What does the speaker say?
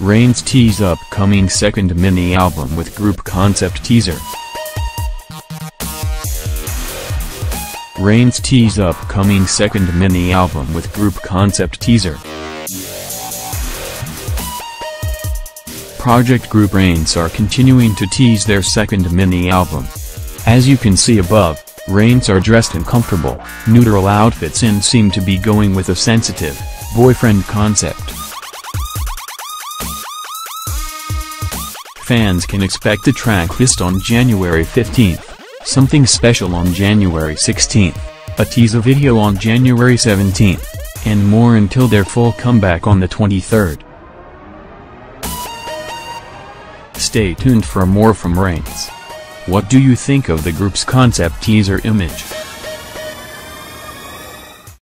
Rainz tease upcoming second mini-album with group concept teaser. Rainz tease upcoming second mini-album with group concept teaser. Project Group Rainz are continuing to tease their second mini-album. As you can see above, Rainz are dressed in comfortable, neutral outfits and seem to be going with a sensitive, boyfriend concept. Fans can expect a track list on January 15th, something special on January 16th, a teaser video on January 17th, and more until their full comeback on the 23rd. Stay tuned for more from Rainz. What do you think of the group's concept teaser image?